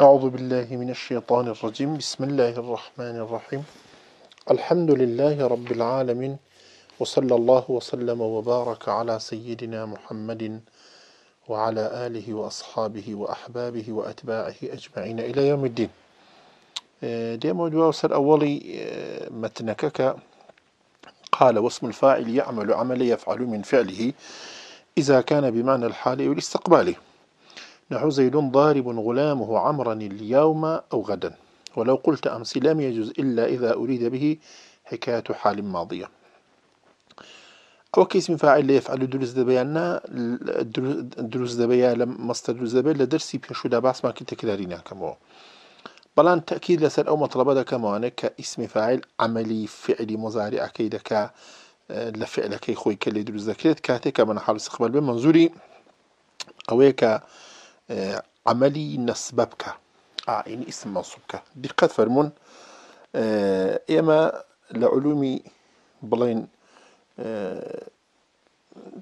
أعوذ بالله من الشيطان الرجيم. بسم الله الرحمن الرحيم. الحمد لله رب العالمين وصلى الله وسلم وبارك على سيدنا محمد وعلى آله وأصحابه وأحبابه وأتباعه أجمعين إلى يوم الدين. دي موضوع وصل أولي متنكك. قال واسم الفاعل يعمل عمل يفعل من فعله إذا كان بمعنى الحال والاستقبال نحو زيد ضارب غلامه عمرا اليوم أو غدا. ولو قلت أمس لم يجوز إلا إذا أريد به حكاية حال ماضية. أو كيس فاعل يفعل دروس دبيانا دروس دبيا لم مصدر دروس دبيا لدرسي بيشو دا باس ما كنت تكرارينا كمو بلان تأكيد لسر أو مطلبة كموانا كاسم فاعل عملي فعلي مزارع كيدا ك لفعل كي خوي كلي دروس ذكرت كاتك من حال استقبال بمنظوري. أويك عملي نسببك. آه يعني اسم منصوبك دقة فرمون. آه إما لعلومي بلين آه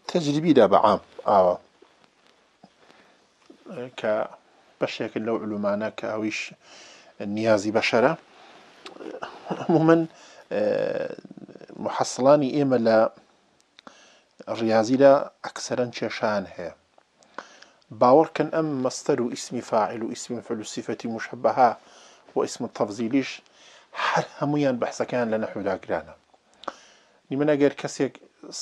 تجربي دا بعام آه. كبشيك لو علومانا كأويش نيازي بشرة. عموما آه محصلاني إما لا الرياضي لا أكثرا شان هي. باوەڕکەن ئەم مەستەر و ئیسمی فاعل و ئیسمی فعل و سیفەتی مشبەها و ئیسم تەفزیلیش هەر هەمویان بەحسەکان لە نەحودا گرانە نیمە ئەگەر کەسێک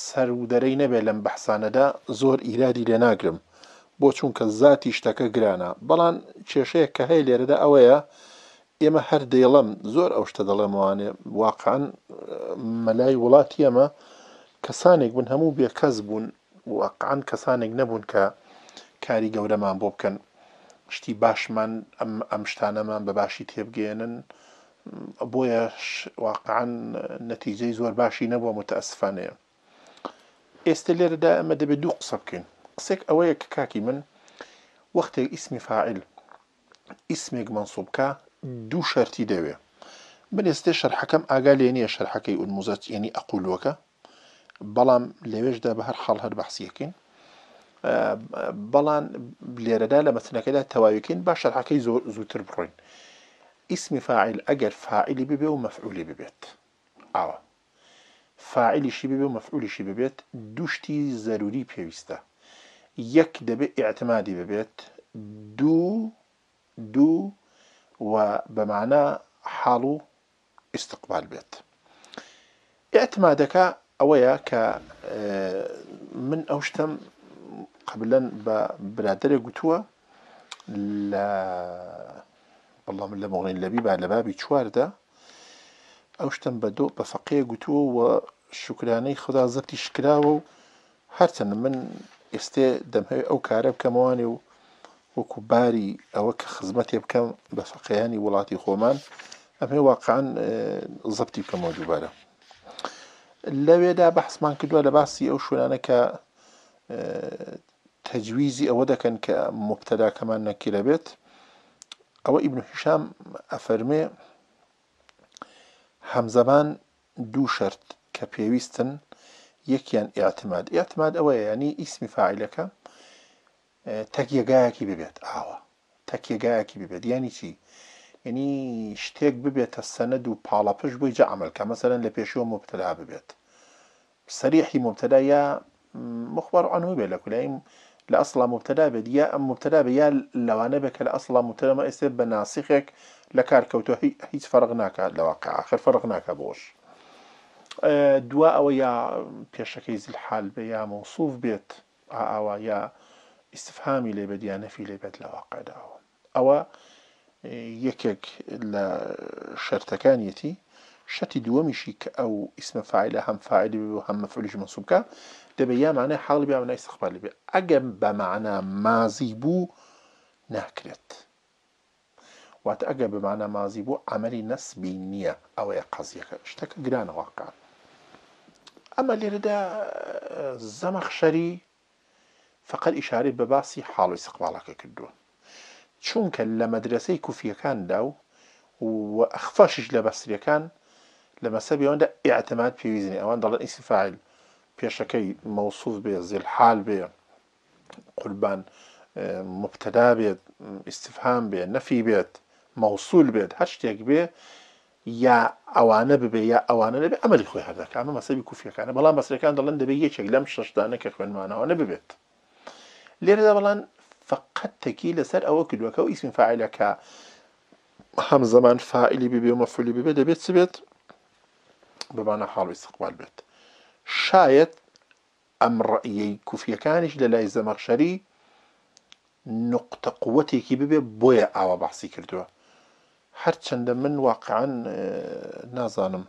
سەر و دەرەی نەبێت لەم بەحسانەدا زۆر ئیرادی لێ ناگرم بۆ چونکە زاتی شتەکە گرانە. بەڵام کێشەیە کە هەیە لێرەدا ئەوەیە ئێمە هەر دەیڵم زۆر ئەو شتە دەڵێموانێ واقعان مەلای وڵاتی ئەمە کەسانێک بوون هەموو بێکەس بوون. واقعان کەسانێک نەبوون کە کاری گەورەمان بۆ بکەن. شتی باشمان ئەم ئەم شتانەمان بە باشی تێبگەێنن. بۆیە واقعان نەتیجەی زۆر باشی نەبووە متەسفانەیە ئێستا لێرەدا ئەمە دەبێت دوو قسە بکەین. قسێک ئەوەیە کە کاکی من وەختێک ئیسمی فاعل ئیسمێک منسوبکە دوو شەرتی دەوێ. من ئێستا شەرحەکەم ئاگا لێ نییە شەرحەکەی ئولموزەت ینی ئەقولوەکە. بەڵام لەوێشدا بە هەر خاڵ هەر بەحسیەکەین. بەڵان لێرەدا لە مەتنەکەدا تەواویکەین با شەرحەکەی زۆر زووتر بڕۆین. ئیسمی فاعل ئەگەر فاعلی ببێ و مەفعولی ببێت. ئاوە فاعلیشی ببێ و مەفعولیشی ببێت دوشتی زەروری پێویستە. یەک دەبێت ئاعتمادی ببێت دوو دوو و بەمانە حاڵ و استقبال بێت. ئاعتمادەکە ئەوەیە کە من ئەو شتم قبلا بە برادرێک گوتووە لە بەڵام لە مۆڵین لەبی با لە بابی چواردا ئەو شتم بە دۆ بە فەقەیە گوتووە و شکرانەی خدا زەتی شکراوە و هەرچەند من ئێستێ دەمهوێ ئەو کارە بکەمەوانێ و وەکو باری ئەوە کە خزمەتێ بکەم بە فەقەیانی وڵاتی خۆمان ئەمێ واقعان زەبتی بکەمەوە دووبارە. لەوێدا بەحسمان کردووە لە باسی ئەو شوێنانە کە تەجویزی ئەوە دەکەن کە مبتەداکەمان نەکیرە بێت ئەوە ئیبن هیشام ئەفەرمێ هەمزەبان دوو شەرت کە پێویستن یەکیان ئاعتماد ئاعتماد ئەوەیە ینی ئیسمی فاعلەکە تەکیەگایەکی ببێت. ئاوە تەکیەگایەکی ببێت. ینی چی؟ یعنی شتێک ببێتە سەنەد و پاڵەپش بۆی جە عملکە مەسەرەن لە پێشەوە مبتدا ببێت. سەریحی مبتدا یا مخبر عنه بێ لە کولایم ئەسڵا مبتدأ یا ئەم مبتدأ بێت کە لە ئەسڵا مبتەمە ئێسێ بە ناسیخێک لە کارکەوتۆ هیچ فەرق ناکات لەواقع آخر فەرق ناکە بۆش. دوا ئەوە یا پێشەکەی زیل حال بێ یا مووسوف بێت ئاوا یا ئیسفهامی لێ بێت یا نەفی لێ بێت لە واقعداوە ئەوە یەکێک لە شەرتەکانیەتی شەتی دووەمیشی کە ئەو ئیسمە فاعلە هەم فاعلی و هەم مەفعولیش منسوبکە دەبێ یا معنای حاڵ بێ معنای استقبالی بێ ئەگەم بە معنا مازی بوو ناکرێت واتە ئەگە بمانە مازی بوو عملی نەسبی نییە ئەوەیە قەزیەکە شتەکە گرانە واقعان ئەمە لێرەدا زەمەخشەری فقط ئیشارەی بە باسی حاڵ و استقبالەکە کردووە چونکە لە مەدرسەی کوفیەکاندا و و ئەخفاشش لە بەسریەکان مەسەبی ئەوەندا ئاعتماد پێویستنی ئەوان ئیسی فاعل. پێشەکەی مەوسوف بێ زیل حال بێ قوربان مبتدا بێت استفهام بێ نەفی بێت مەوسول بێت هەر شتێک بێ یا ئەوانە ببێ یا ئەوانە نەبێ ئەمەلی خۆی هەردەکە. ئەمە مەسەبی کوفیەکانە. بەڵام بەسرەکان دەڵێن دەبێت یەکێک لەم شەشدانە کە خوێنمانەوە نەبێت لێرەدا بەڵان فقط تەکی لەسەر ئەوە کردووەکە و ئیسم فاعلەکە هەم زەمان فائلی ببێ و مەفولی ببێ دەبێت بێت؟ بمانە حاڵی استقبال بێت. شاید ئەم ڕئیەی کوفیەکانیش لە لای زەمەخشەری نقطە قوتێکی ببێ بۆیە ئاوا باسی کردووە. هەرچەندە من واقعان نازانم.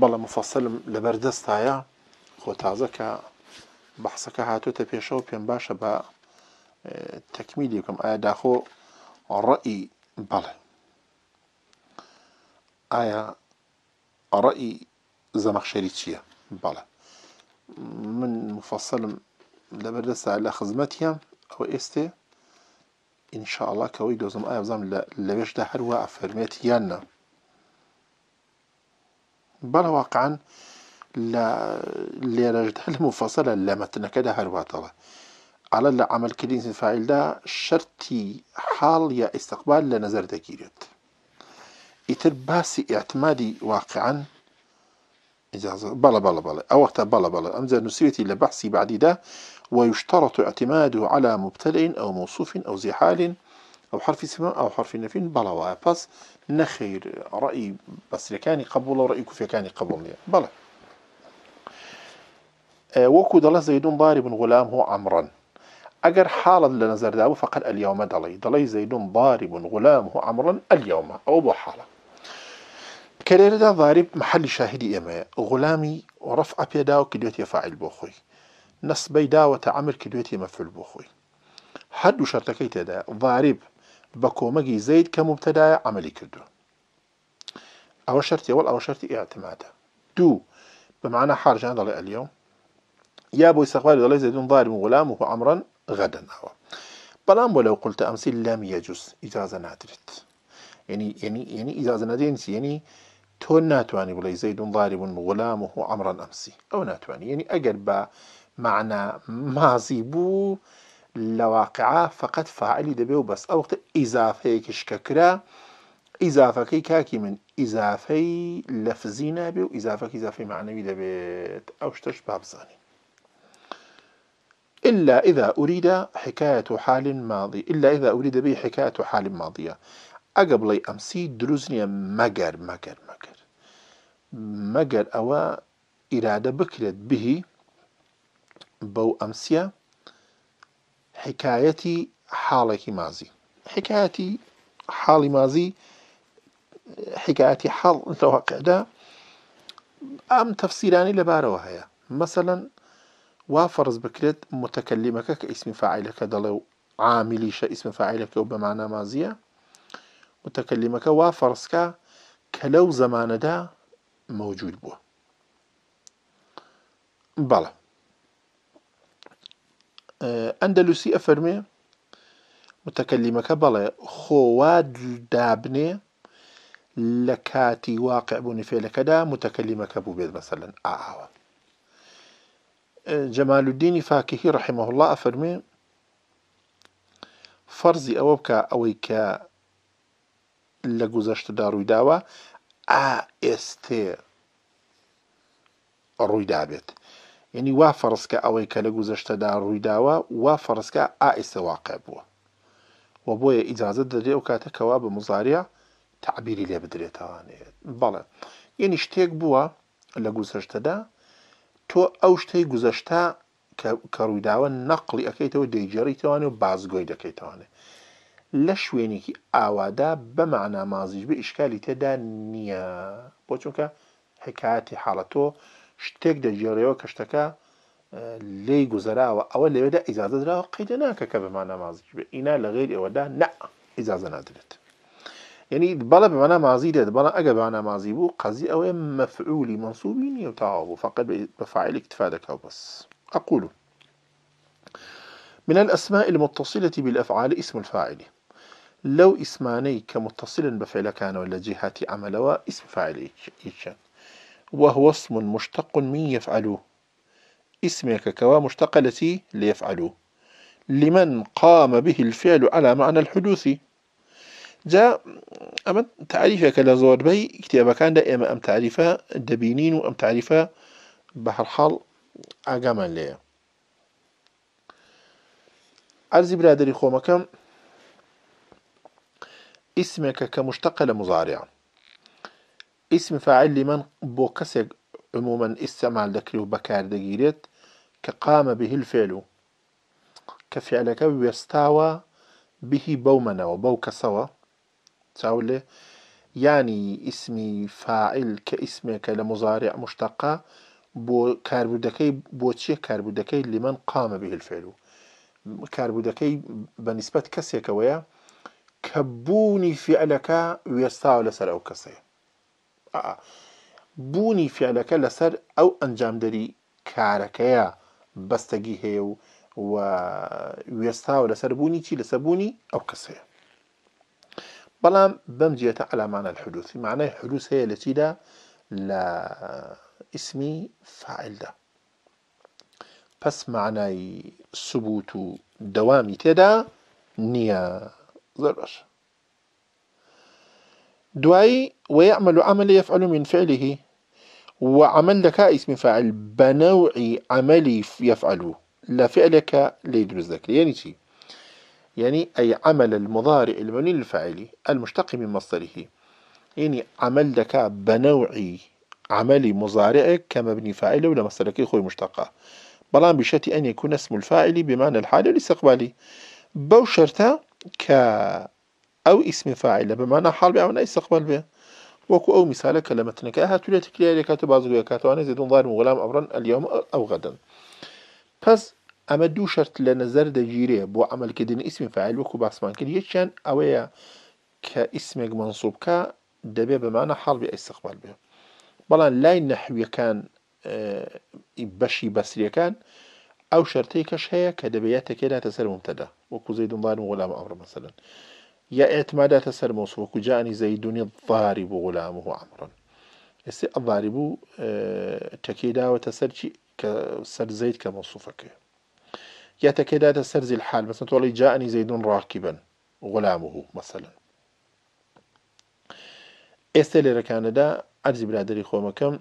بەڵە مفەسلم لەبەردەستایە خۆ تازە کە بەحسەکە هاتوتە پێشەوە پێم باشە بە تەکمیلی بکەم ئایا داخۆ ڕەئی بەڵێ. ئایا ڕەئی زەمەخشەری چییە؟ بەڵێ من مفەسلم لەبەردەستا لە خزمەتیان ئەو ئێستێ ئینشاءله کەەوەی دۆزم ئایا بزانام لەوێشدا هەروە ئەفەرمێت یاننا بەڵە واقعان لە لێرەشدا لە مفەسەلە لە مەتنەکەدا هەرواتەوە على لە عملکردین فاعلدا شەرتی حاڵ یا ئیسەقبال لە نظر دەگیرێت ئیتر باسی ئاعتمادی واقعا. إجازة. بلا بلا بلا. أو وقت بلا بلا. أمزا نسيتي لبحثي بعد ويشترط اعتماده على مبتدئ أو موصوف أو ذي حال أو حرف اسم أو حرف نفي. بلا بس نخير رأي بس كان قبول ورأي كفي كان قبول بلا. أه وكو دل زيد ضارب غلام هو عمرا أجر حالا لنظر دابو فقط اليوم دلي. زيد ضارب حالا كريردا ضارب محل شاهدي إما غلامي ورفع بيدا وكدوتي فاعل بوخوي. نصبي دا وتعمل كدوتي مفعول بوخوي. حد شرطكي تدا ضارب بكومجي زيد كمبتدا عملي كدو أو شرطي أول أو شرطي اعتماده. دو بمعنى حرج عند اليوم. يا أبو استقبال الله زيد ضارب غلامه أمرا غدا. أو بلام ولو قلت أمس لم يجوز. إجازة نادرت. يعني يعني يعني إجازة نادرت. يعني تۆ ناتوانانی بڵێ زەیدون ضارب غلام و عمران ئەمسی. ئەو ناتوانانی یعنی ئەگەر بە معنا مازی بوو لە واقعا فقط فعلی دەبێ و بەس. ئەو وقت ئیزافەیەکی شکەکرا ئیزافەکەی کاکی من ئیزافەی لەفزی نابێ و ئیزافەکی ئیزافی معنەوی ئەو شتش بابزانین إلا إذا أريد حكاية حال ماضي. إلا إذا أريد به حكاية حال ماضية. أقبل أمسي دروزني مجر مجر مجر مەگەر ئەوە ئیرادە بکرێت بهی بەو ئەمسیە حکایەتی حاڵێکی مازی حکایەتی حاڵی مازی حکایەتی حاڵ لەواقعدا ئەم تەفسیرانی لەبارەوە هەیە مەسەەن وا فەرز بکرێت متەکەلیمەکە کە ئیسمی فعیلەکە دەڵێ و عامیلیشە ئیسم فعیلەکە و بەمانە مازیە متەکەلیمەکە وا فەرسکە کە لەو زەمانەدا موجود بەڵە ئەندەلوسی ئەفەرمێ متەکەلیمەکە بەڵێ خۆوا دابنێ لە کاتی واقع بوونی فێلەکەدا متەکەلیمەکە بوو بێت مەسەلەن ئاوە جەمالودینی فاکهی ڕحمە الله ئەفەرمێ فەرزی ئەوە بکە ئەوەی کە لە گوزەشتدا ڕوویداوە ئێستێ ڕوویدا بێت. یعنی وا فەرسکە ئەوەی کە لە گوزەشتەدا ڕوویداوە وا فەرسکە ئائستە واقع بووە. و بۆیە ئیجازت دەدرێ و کاتەکەوا بە مزاریا تعبیری لێ بدرێتەوانێت بەڵێ یعنی شتێک بووە لە گوزەشتەدا تۆ ئەو شتەی گوزەشتا کە ڕوویداوە نەقلی ئەەکەیتەوە دەیجێڕیتەوانێ و بازگۆی دەکەیتەوانێت لە شوێنێکی ئاوادا بە معنا مازیش بە ئیشکالی تێدا نییە. بۆ چونکە حکاتی حاڵەتۆ شتێک دەژێڕێەوە کە شتەکە لی گوزەراوە. ئەوە لەوێدا ئیزازە درراوە قیدە ناکە کە بەمانە مازیش بێ. ئینا لە غێر ئێوەدا نە ئیزازە نادرێت. یعنی بەڵە بەمانە مازی دێت بەڵە ئەگە بانە مازی بوو قەزی ئەوەیە و تاوا فقط بفاعل اكتفاء دەکەو بس أقول من الأسماء المتصلة بالأفعال اسم الفاعل. لو اسماني كمتصل بفعل كان ولا جهات عمل اسم فاعل يتشان وهو اسم مشتق من يفعله اسمك كوا مشتق التي ليفعلوا لمن قام به الفعل على معنى الحدوث. جاء أما تعريفك لزور بي كتابة كان دائما أم تعريفة دبينين وأم تعريفة بحر حال أقاما ليه عرضي برادري خومكم اسمك كمشتق لمضارع اسم فاعل لمن؟ بو كسك عموما استعمال ذكره بكار دقيرت كقام به الفعل. كفعلك ويستوى به بومنا وبو كسوى تقول يعني اسمي فاعل كاسمك لمضارع مشتقة بو كاربودكي بو تشي كاربودكي لمن قام به الفعل. كاربودكي بنسبة كسيك ويا كبوني فعلك ويستاو لسر أو كسي آه. بوني فعلك لسر أو أنجام دري كاركيا بستگی هەیە و و وێستاوە لەسەر بوونی چی؟ لەسەر بوونی ئەو کەسەیە. بەڵام بەم جێتە ئەلامانە الحدوثی. معنای حدوث هەیە لە چیدا؟ لە ئیسمی فعلدا پس معنای سبوت و دەوامی تێدا نییە باش. دوایی ويعمل عمل يفعل من فعله وعمل لك اسم فاعل بنوع عملي يفعله. لا فعلك ذكر يعني شيء يعني أي عمل المضارع المبني للفاعل المشتق من مصدره. يعني عمل لك بنوع عمل مضارعك كمبني فاعل ولا مصدرك خوي مشتقة بلان بشرط أن يكون اسم الفاعل بمعنى الحال والاستقبالي بو شرطة ك أو اسم فاعل بمعنى حال بمعنى استقبال به وكو أو مثال كلمتنا كأها لي تكليا كاتو بازغو كاتواني زيدون ظاهر وغلام أمرا اليوم أو غدا. بس أما دو شرط لنظر دجيري بو عمل كدين اسم فاعل وكو باسمان كد يشان أويا كاسمك منصوب كا دبي بمعنى حال باستقبال به بلان لا نحوي كان آه بشي بسري كان أو شرطي كش هي كدبيات كده تسر مبتدأ. وكو زيد ظالم وغلام أمر مثلا. يا اعتمادات سر موصوف جاءني زيد الضارب غلامه عمرا. استي الضارب آه تكيدا وتسرجي كسر زيد كموصوفك. يا تكيدا تسرزي الحال مثلا تقول جاءني زيد راكبا غلامه مثلا. استي لركان دا عرزي برادري خومكم.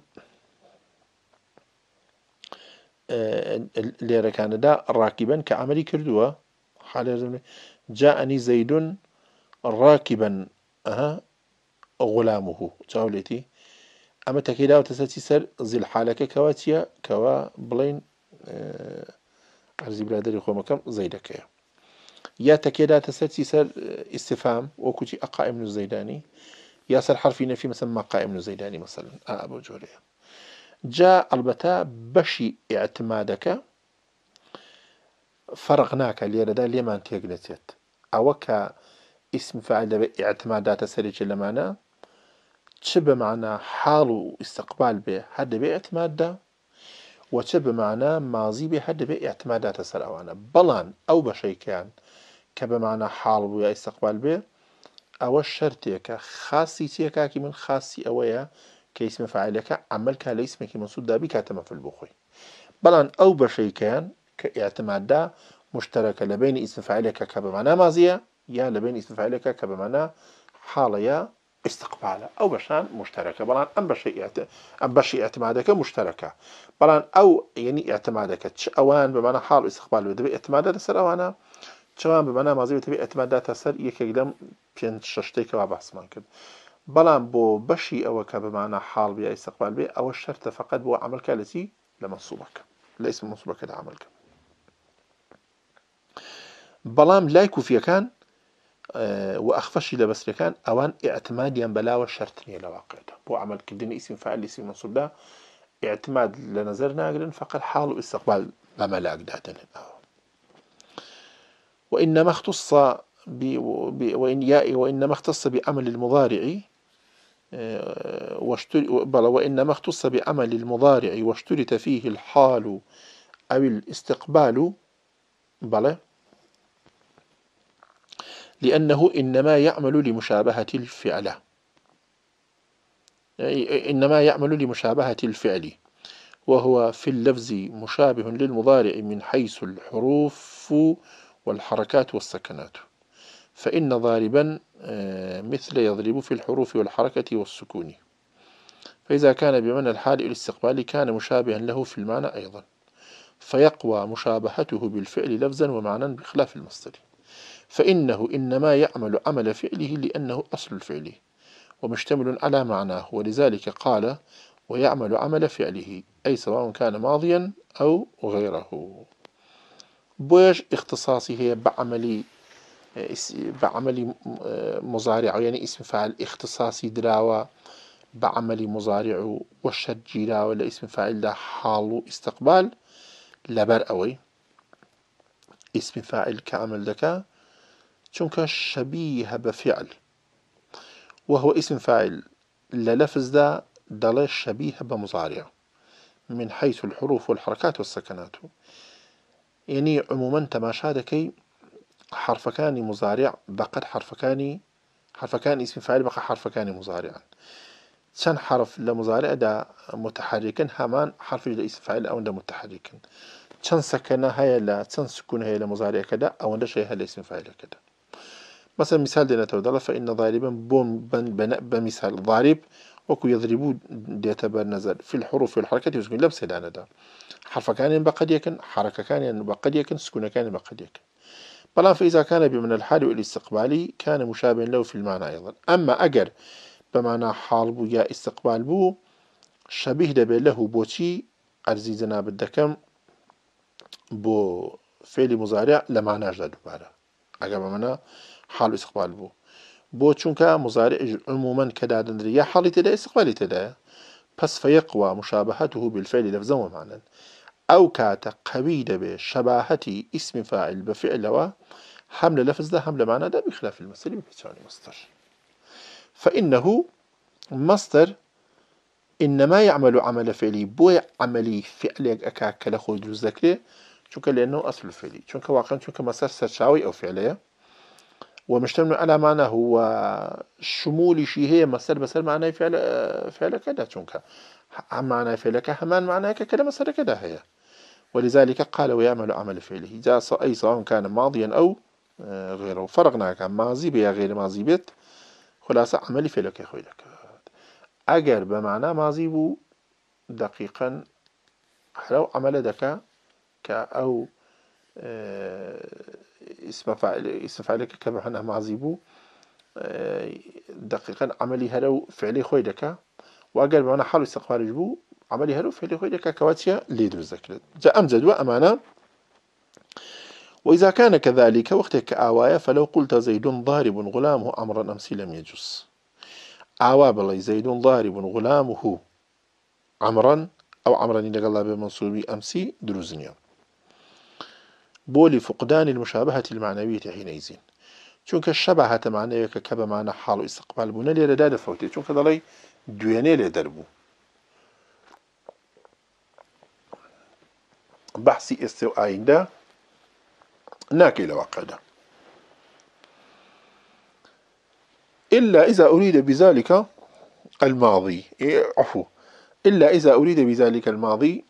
لێرەکانەدا ڕاکیبن کە عملی کردووە. حالێ جاءني زيد راكبا أها غلامه تاوليتي أما تكيدا وتساتي سر زي الحالك كواتيا كوا بلين آه، عرزي برادري خو مكم زيدك يا تكيدا تساتي سر استفهام وكوتي أقائم الزيداني يا سر حرفي نفي مثلا ما قائم الزيداني مثلا جا ئەلبەتا بەشی ئەتمادەکە فەرق ناکە لێرەدا لێمان تێک دەچێت ئەوە کە ئیسم فعل دەبێت ئەتماداتە سەرێکی لەمانە چ بەمانە حاڵ و ئیسقبال بێ هەر دەبێت ئەتماددا وەچە بمانە مازی بێ هەر دەبێت ئەتماداتە سەر ئەوانە. بەڵام ئەو بەشەیکیان کە بەمانە حاڵ بووە ئیسقبال بێ ئەوە شەرتێکە خاصی تێکاکی من؟ خاصی ئەوەیە کە اسم فاعلەکە عملکە لە اسمێکی منسوود دابی کاتە مەفعول بۆ خۆی بەڵان ئەو بەشەیکیان کە اعتماددا مشتركة لبين اسم فاعلك كبمعنى ماضية يا لبين اسم فاعلك كبمعنى حاليا استقباله أو بشان مشتركة. بلان أم بشي أم بشي اعتمادك مشتركة. بلان أو يعني اعتمادك تش أوان بمعنى حال استقبال بدبي اعتمادات سر اوانا چوان بمعنى ماضي بدبي اعتمادات سر يكيدم بين ششتيك وبحث من بلان بو بشي أو كبمعنى حال بي استقبال بي أو الشرط فقط بو عمل كالتي لمنصوبك لاسم منصوبك لعملك بلام لايكو فيها كان و ئەخفەشی لە بەسرەکان ئەوان ئاعتمادیان بەلاوە شرتنیە لە واقعدا بۆ عملکردنی ئیسم فعل ئیسم منصوبدا اعتماد لە نظر ناگرن فقط حاڵ و استقبال بەمەلاکدادن وإنما اختص ب... وإن وإنما اختص بعمل المضارع واشتر... وإنما اختص بعمل المضارع واشترط فيه الحال أو الاستقبال بلى لأنه إنما يعمل لمشابهة الفعل. إنما يعمل لمشابهة الفعل وهو في اللفظ مشابه للمضارع من حيث الحروف والحركات والسكنات. فإن ضاربا آه، مثل يضرب في الحروف والحركة والسكون. فإذا كان بمعنى الحال الاستقبال كان مشابها له في المعنى أيضا. فيقوى مشابهته بالفعل لفظا ومعنى بخلاف المصدر. فإنه إنما يعمل عمل فعله لأنه أصل الفعل ومشتمل على معناه. ولذلك قال ويعمل عمل فعله أي سواء كان ماضيا أو غيره. بوش اختصاصي هي بعملي بعملي مزارع. يعني اسم فاعل اختصاصي دراوة بعملي مزارع وشد جيرا ولا اسم فاعل ده حال استقبال. لبر أوي. اسم فاعل كعمل دكا چونك شبيه بفعل وهو اسم فاعل للفظ ده دل شبيه بمضارع من حيث الحروف والحركات والسكنات. يعني عموما تماشا دكي حرفكان مزارع بقد حرفكان حرفكان اسم فاعل بقى حرفكان مزارعا چەند حرف لە مزارعدا متحركن هەمان حرفی لە ئیسفعل ئەوەندە متحركن چەند سەکەنە هەیە لە چەند سکون هەیە لە مزارعەکەدا شەی هە لە ئیسم فعلەکەدا مثلا مثال دێنێتەوە دەڵە فإن ضاربا بوم بمثال ضارب وكو يضربوا ديتا بالنظر في الحروف والحركات يسكن لم سيدانا دا. حرف كان بقد يكن. بلان فإذا كان بمن الحال والاستقبالي كان مشابه له في المعنى أيضا. أما أجر بمعنى حال بو يا استقبال بو شبيه دەبێت له بۆچی ئەرزی جەنابەت دەکەم بۆ فێلی مزارع لە ماناژدا دووبارە ئەگە بەمەە حال استقبال بوو بۆ چونکە مزارع عموما کەدا دەندری یا حاڵی تێدا استقبالی تێدایە پس فيقوى مشابهته بالفعل لفظا ومعنى أو كات قوي دبي شباهة اسم فاعل بفعل حمل لفظ ده حمل معنى ده بخلاف المثل بكتاني مصدر. فإنه مصدر إنما يعمل عمل فعلي بو عملي فعلي أكا كلا خود ذكري چونك لأنه أصل الفعلي چونك واقعا چونك مصدر سرشاوي أو فعلية ومشتمل على معنى هو شمول شيء هي مصدر بسر معنى فعل فعل كذا چونك معنى فعلك همان معنى كذا مصدر كذا هي ولذلك قال ويعمل عمل فعله. جاء أي سواء كان ماضيا أو غيره. فرقنا كان ماضي بيا غير ماضي بيت. خلاصة عملي فعلك خوي لك. أجر بمعنى ماضي بو دقيقا. حلو عمل دكا كأو آه، اسم فاعل اسم فاعلك كما ماضي بو آه، دقيقا. عملي هلو فعلي خوي دكا وأجر بمعنى حال استقبال عملي هلو فعلي خوي دكا كواتيا ليدو ذكرت جاء أمزد وأمانة وإذا كان كذلك وقتك آوايا فلو قلت زيد ضارب غلامه أمرا أمسي لم يجوز. آوا بلي زيد ضارب غلامه عمرا أو عمرا إن الله بمنصوب أمسي دروزنيا بولي فقدان المشابهة المعنوية حينئذ. چونك الشبهة معنوية كبا معنى حال استقبال بنا رداد فوتي چونك دلي دويني بحثي استوائين ده ناكي لوقدا إلا إذا أريد بذلك الماضي. إيه، عفو. إلا إذا أريد بذلك الماضي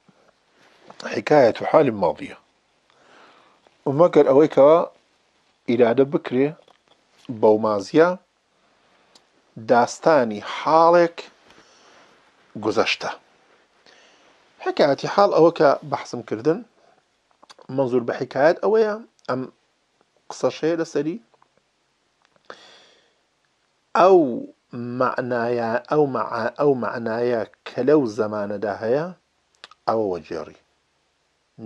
حكاية حال ماضية. ومكر أويك إلى بكري بومازيا داستاني حالك گذشته. حكاية حال أوك بحثم كردن منظور بحكايات أويا ئەم قسەشەیە لەسەری ئەو معنایە ئەو ئەو معنایە کە لەو زەمانەدا هەیە ئەوە وەجێڕی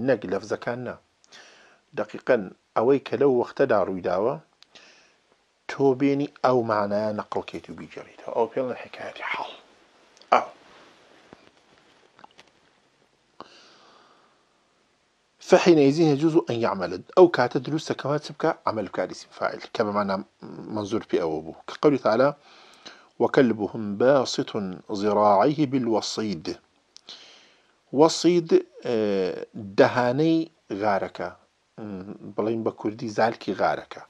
نەک لەفزەکان نا دقیقەن ئەوەی کە لەو وەختەدا ڕوویداوە تۆ بێنی ئەو معنایە نەقڵکێت و بیجێڕیتەوە ئەو پێڵە حکایەتی حاڵ فحينئذ يجوز أن يعمل. أو كات دروس كواتب عمل كارث فاعل. كما معنى منظور في أوبه كقوله تعالى وكلبهم باسط ذراعيه بالوصيد. وصيد آه، دهاني غارك. بلين بكردي زالكي غارك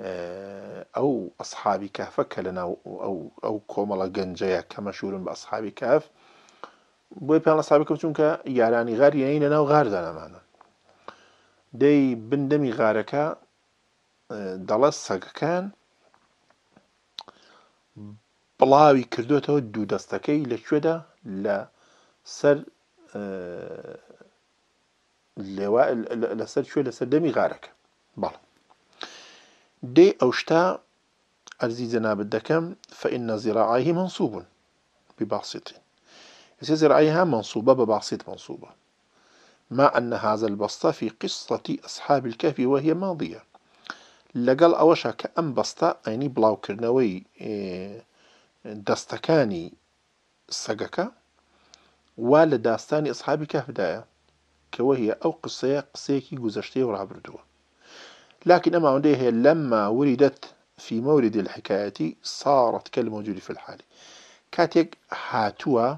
آه، أو أصحاب كهف كلنا أو أو كوملا جنجيا كمشهور بأصحاب كهف بۆی پێڵە سابکەم چونکە یارانی غار یینە ناو غاردانەمانە دەی بندەمی غارەکە دەڵە سەگەکان بڵاوی کردوێتەوە دوو دەستەکەی لەکوێدا لە سەر لەسەر کوێ لەسەر دەمی غارەکە. بەڵ دێ ئەو شتا ئەرزی جەنابەت دەکەم فإن زراعيه منصوب بباسط زراعيها منصوبة بباسط منصوبة. ما أن هذا البسط في قصة أصحاب الكهف وهي ماضية. لەگەڵ ئەوەشە کە ئەم بەستە ئەینی بڵاوکردنەوەی دەستەکانی سەگەکە وا لە داستانی ئەسحابی کەفدایە کەوە هي ئەو قسەیە قسەیەکی گوزەشتەی و ڕابردووە لكن أما عنده هي لما وردت في مورد الحكاية صارت كالموجود في الحال. كاتيك هاتوا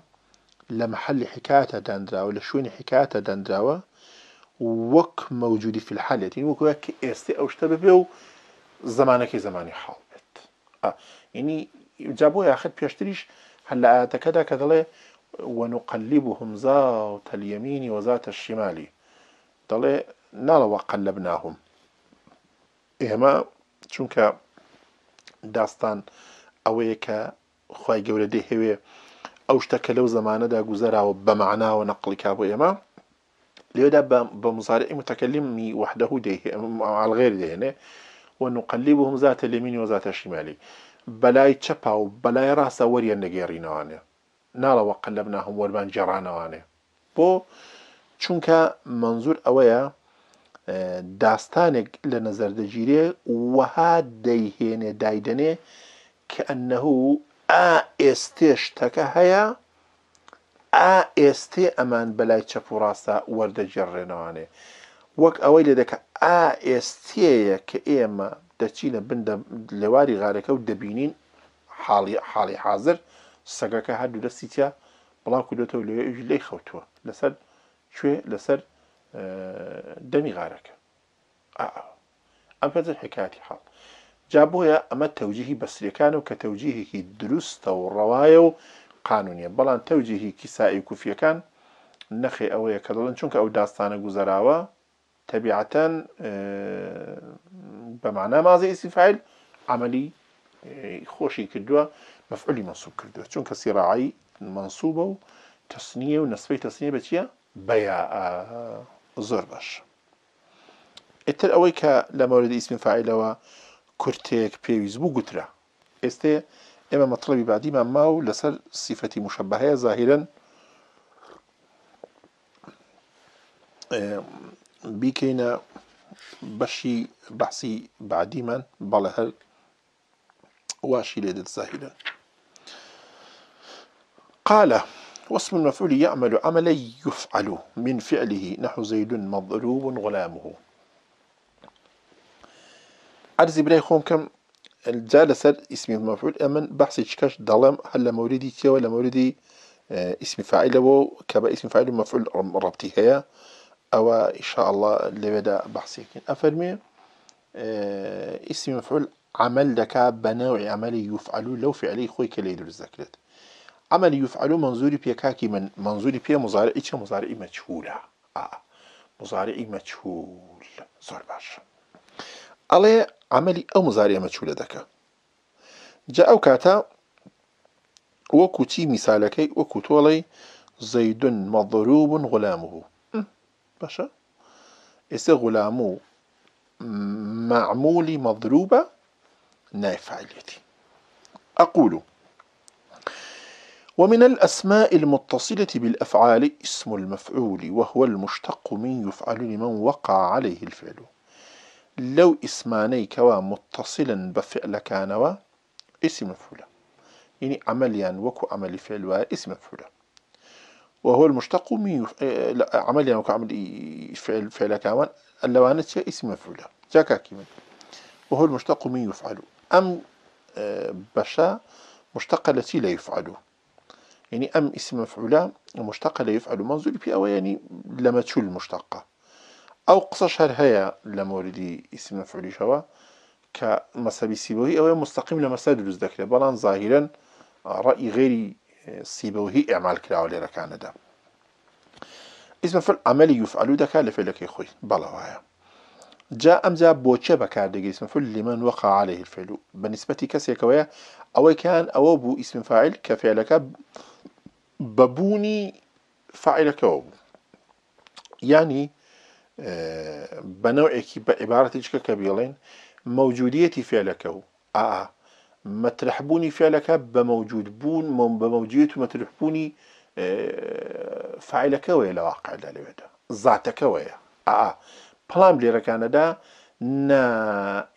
لە محلی حکاتە دانراوە لە شوێنی حکاتە دانراوە وەک مەوجودی فیلحالێتی وەکوەکە ئێستی ئەو شتە ببێ و زمانەکەی زمانی حاڵ بێت. ینی جا بۆ یاخت پێشتریش هەل لە ئاەتەکەدا کە دەڵێ ونقلبهم زاوت اليمين وزات الشمال. دڵێ ناڵەوە قلبناهم ئێمە چونکە داستان ئەوەیە کە خی گەورە دەهێوێ ئەو شتەکە لەو زمانەدا گوزەراوە بە معناوە نەقلی کا بۆ ئێمە. لێدا بە مزارعی متەکەلیمی وحدەه الغێر دێنێ. ونقلبهم ذات اليمين وذات الشمال بەلای چەپا و بەلای ڕاستە وەریان نەگەێڕینەوانێ ناڵەوە قەلبناهم وەرمان جێڕانەوانێ. بۆ چونکە منزور ئەوەیە داستانێک لە نەزەردەگیرێ وەها دەیهێنێ دایدنێ کە ئەنەه ئا ئێستێ شتەکە هەیە ئا ئێستێ ئەمان بەلای چەپ و ڕاستە وەردەجێڕێنەوانێ وەک ئەوەی لێ دەکە ئا ئێستەیە کە ئێمە دەچینە بندە لێواری غارەکە و دەبینین حاڵی حاضر سەگەکە هەردوو دەستیتیا بڵاو کودێتەوە لێ لی خەوتووە لەسەر کوێ؟ لەسەر دەمی غارەکە. ئەم پەزر حکاتی حاڵ. جا بۆیە ئەمە تەوجیهی بەسریەکان و کە تەوجیهێکی دروستە و ڕەوایە و قانونیە بەڵام تەوجیهی کیسایی کوفیەکان نەخێ ئەوەیە کە دەڵن چونکە ئەو داستانە گوزەراوە تەبیعەتەن بەمانە مازی ئیسیفایل عملی خۆشی کردووە مەفعولی منصوب کردووە چونکە سیراعی منصوبە و تەسنیە و نسبەی تەسنیە بە چییە بەیا زۆر باش. ئتر ئەوەی کە لە مەوردی کورتێک پێویست بوو گوترا ئێستێ ئێمە مەطلبی بعدیمان ما و لەسەر سیفەتی مشەبەهەیە ظاهرن بیکەینە بەشی بەحسی بعدیمان بەڵێ هەر واشي ليدة ظاهرا. قال واسم المفعول يعمل عملا يفعل. من فعله نحو زيد مضروب غلامه. عرض براي خوم كم الجالسة اسم المفعول أمن بحث شكاش ظلم هل موردي تيا ولا موردي آه، اسم فاعل و كبا اسم فاعل مفعول ربطي هي أو إن شاء الله اللي بدا بحثي أفرمي آه، اسم مفعول عمل دەکا بنوع عمل يفعل لو فعلي خوي كلي در ذكرت عمل يفعل منظوري بيكاكي من منظوري بي مضارع إيش مضارع مجهولة آه مضارع مجهول زور باش علي عملي أو مضارع مجهولة دكا جاء كاتا وكوتي مثالكي وكوتولي زيد مضروب غلامه باشا إسا غلامه معمولي مضروبة نافعليتي أقول ومن الأسماء المتصلة بالأفعال اسم المفعول وهو المشتق من يفعل لمن وقع عليه الفعل. لو اسماني كوا متصلا بفعل كانوا اسم مفعول يعني عمليا وكو عمل فعل اسم مفعول وهو المشتق من يف... عمليا وكو عمل فعل فعل كان اللوانة اسم مفعول جاكا كيما وهو المشتق من يفعل. أم آه، بشا مشتقة التي لا يفعل. يعني أم اسم مفعولة مشتقة لا يفعل. منظور في أو يعني لما تشول المشتقة أو قصة شهر هيا لموردي اسم مفعول شوا كمسابي سيبوهي أو مستقيم لمساد الذكر بلان ظاهرا رأي غير سيبوهي إعمال كلا ولي ركان دا. اسم مفعول عملي يفعل دكا لفعلك يخوي بلا وهي جاء أمجا بوچه بكاردگي اسم فعل لمن وقع عليه الفعل. بالنسبة كسيكوية أو كان أو بو اسم فاعل كفعلك ببوني فاعلك أو يعني بەنەوەێکی بە عیبارەتیچکە کە بیڵێن مەوجودیەتی فێلەکە و. ئا مەترحبوونی فێلەکە بە مەوجود بوون مۆم بە مەوجێت و مەترحبوونی فعلەکەەوەی لە واقعدا لەوێتە زاتەکەەوەیە ئا پڵام لێرەکانەدا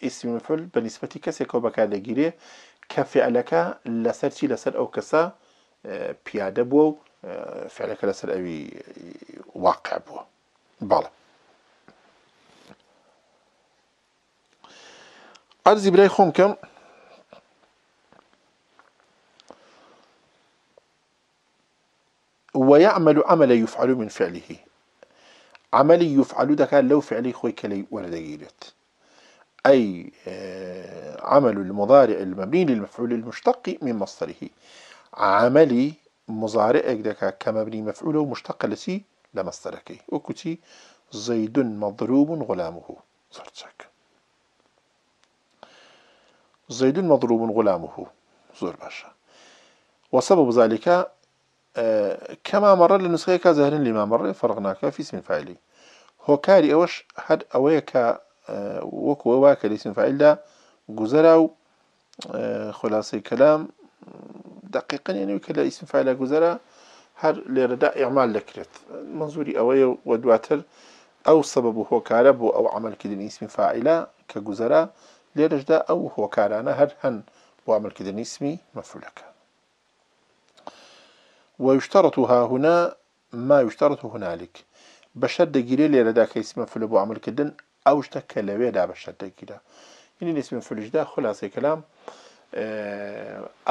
ئیسیمفل بە نیسبەتی کەسێکەوە بەکار دەگیرێ کە فعلەکە لەسەرچی لەسەر ئەو کەسە پیادە بووە و فعلەکە لەسەر ئەوی واقع بووە. باڵە ئەرزی برای خۆم کەم ويعمل عمل يفعل من فعله. عملي يفعل كان لو فعلي خوي كلي وردقيرت أي آه، عمل المضارع المبني للمفعول المشتق من مصدره. عملي مضارع دكا كمبني مفعول مشتق لسي؟ لمصدرك. وكتي زيد مضروب غلامه. زرتك زيد مضروب غلامه زور باشا. وسبب ذلك آه، كما مر للنسخة كظاهر لما مر فرغناك في اسم فاعلي هو كاري أوش هاد أويك آه، وكو واك الاسم فاعل ده جزراو آه، خلاصي كلام دقيقا يعني وكلا اسم فاعل جزرا هر لرداء إعمال لكرت منظوري أوي ودواتر أو سبب هو كارب أو عمل كده اسم كجزرا لرجدا أو هو كارانا هر هن وعمل كده اسمي مفعولك ويشترط ها هنا ما يشترط هنالك بشر دەگیرێ لێرەدا کە اسم مفعول بۆ عملکردن ئەو شتە کە لەوێدا بەشەر دەگیرە. یعنی اسم مفعولجدا خلاصة كلام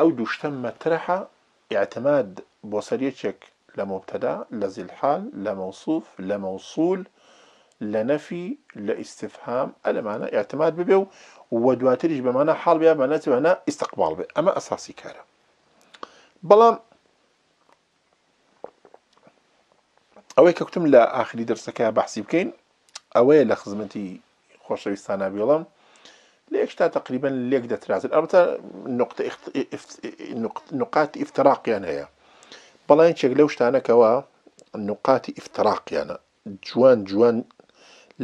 أو دوشتە مەترحە اعتماد بۆ سەریەکێک لە مبتدا لە زیلحال لە موصوف لە مووسول نەفی لە ئیسفهام ئەلەمانە اعتماد ببێ و وە دواتریش بەمانە حاڵ بێ بەنەتوانە ئیسقبال بێ ئەمە ئەساسی کارە بەڵام ئەوەی کەوتم لە ئاخری دەرسەکە بەحسی بکەین ئەوەیە لە خزمەتی خۆشەویستانە بیڵم لە یەکتا تقریبا لێک دەترازن ئەڵبەتە نقاتی ئیفتراقیان هەیە بەڵام چێک لەو شتانەکەەوە نقاتی ئیفتراقیانە جوان جوان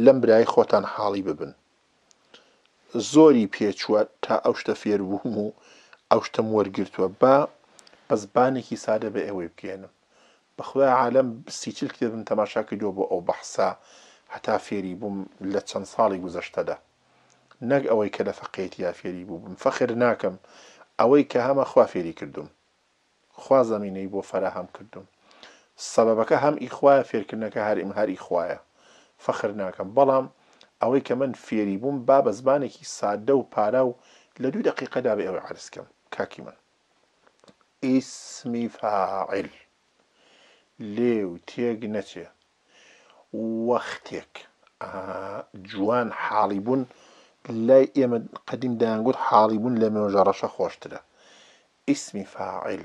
لەم برای خۆتان حاڵی ببن. زۆری پێچووە تا ئەو شتە فێر بووم و ئەو شتم وەرگرتووە با بەزبانێکی سادە بە ئێوەی بکێنم بەخوای عالم سیچل کتێبم تەماشا کردو بۆ ئەو بەحسا هەتا فێری بووم لە چەند ساڵی گوزەشتەدا نەک ئەوەی کە لە فەقێتی یا فێری بوو بم فەخر ناکەم ئەوەی کە هەمە خوا فێری کردوم. خوا زمینەی بۆ فەراهەم کردوم. سەبەبەکە هەم ئیخوایە فێرکردنەکە هەر ئیمهاری خوایە فەخر ناکەم. بەڵام ئەوەی کە من فێری بووم با بە زمانێکی سادە و پارە و لە دوو دقیقەدا بە ئەوەی عرسکەم. کاکی من. ئیسمی فاعل. لێو تێک نەچێ. وەختێک. جوان حاڵی بوون. لای ئێمە قەدیم دایانگوت حاڵی بوون لە مێژەڕەشە خۆشترە. ئیسمی فاعل.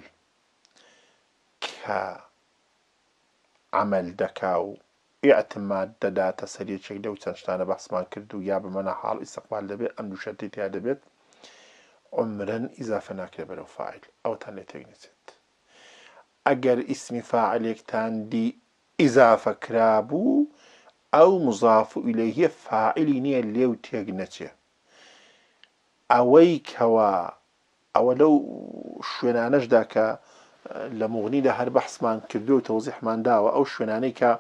کە. عمل دەکا و ئاعتماد دەداتە سەرچێک لەو چەند شتانە بەسمان کرد و یا بمەە حاڵ ئیسەقبال دەبێت ئەم دووشەتی تیا دەبێت عمرن ئیزافە ناکرێت بەرەو فاعل. ئەوتان لێ تێک نچێت ئەگەر ئیسمی فاعلێکتاندی ئیزافە کرابوو ئەو مزاف و ئیلەیە فاعلی نییە لێو تێک نەچێ. ئەوەی کەوە ئەوە لەو شوێنانەشدا کە لە مغنیدا هەر بەحسمان کردو و تەوزیحمان داوە ئەو شوێنانەی کە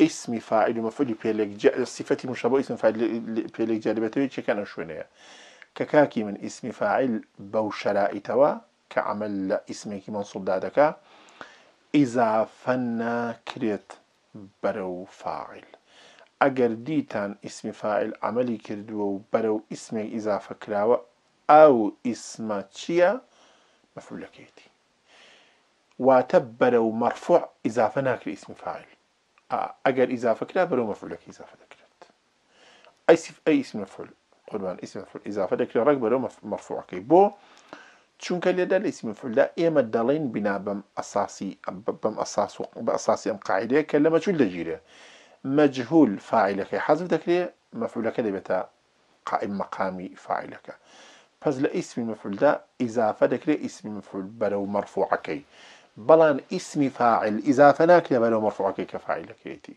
اسمی فاعل ومفعول بيلك صفة مشابهة اسم فاعل بيلك جالبته كان شوينيا ككاكي من اسم فاعل بو شرائطوا كعمل اسمك منصوب دادك ئیزافە ناکرێت بەرەو فاعل. ئەگەر دیتان ئیسمی فاعل عملی کردووە و بەرەو ئیسمێک ئیزافە کراوە ئەو ئیسمە چییە مەفولەکەیتی واتە بەرەو مەرفوع ئیزافە ناکرێت ئیسمی فاعل. ئەگەر ئیزافە کرا بەرەو مەفولەکە ئیزافە دەکرێت ئەیسیف ئەی ئیسم مەفول قوربان ئیسم مەفول ئیزافە دەکرێت ڕێک بەرەو مەرفوعەکەی بۆ چونکە لێدا لە ئیسمی مفعول ئێمە دەڵێن بنا بەم ئەساسی بەم ئەساس بە ئەساسی ئەم قاعدەیە کە لە مەجهول دەگیرێ مەجهول فاعلەکەی حەزف دەکرێت مفعولك دەبێتە قائم مقامی فاعلەکە پس لە ئیسمی مفعولدا ئیزافە دەکرێت ئیسمی مفعول بەرەو مەرفوعەکەی بەڵام ئیسمی فاعل. ئیزافە ناکرێت بەرەو مەرفوعەکەی کە فاعلەکەیەتی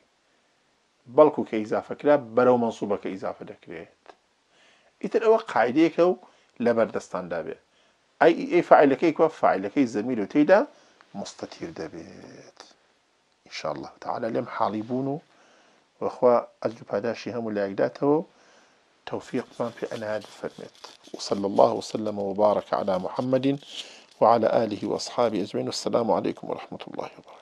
بەڵکو کە ئیزافەکرا بەرەو منسوبەکە ئیزافە دەکرێت ئیتر ئەوە قاعدەیەکە و لە بەردەستاندا بێت ئەی ئەی فاعلەکەی کۆ فاعلەکەی زەمیر و تێیدا مستەتیر دەبێت إن شاء الله تعالى لم حالبونو وأخوة أجل پاداشی هم لایەکداتەوە توفيق من في أن هذا فرمت وصلى الله وسلم وبارك على محمد. وعلى آله وأصحابه أجمعين. والسلام عليكم ورحمة الله وبركاته.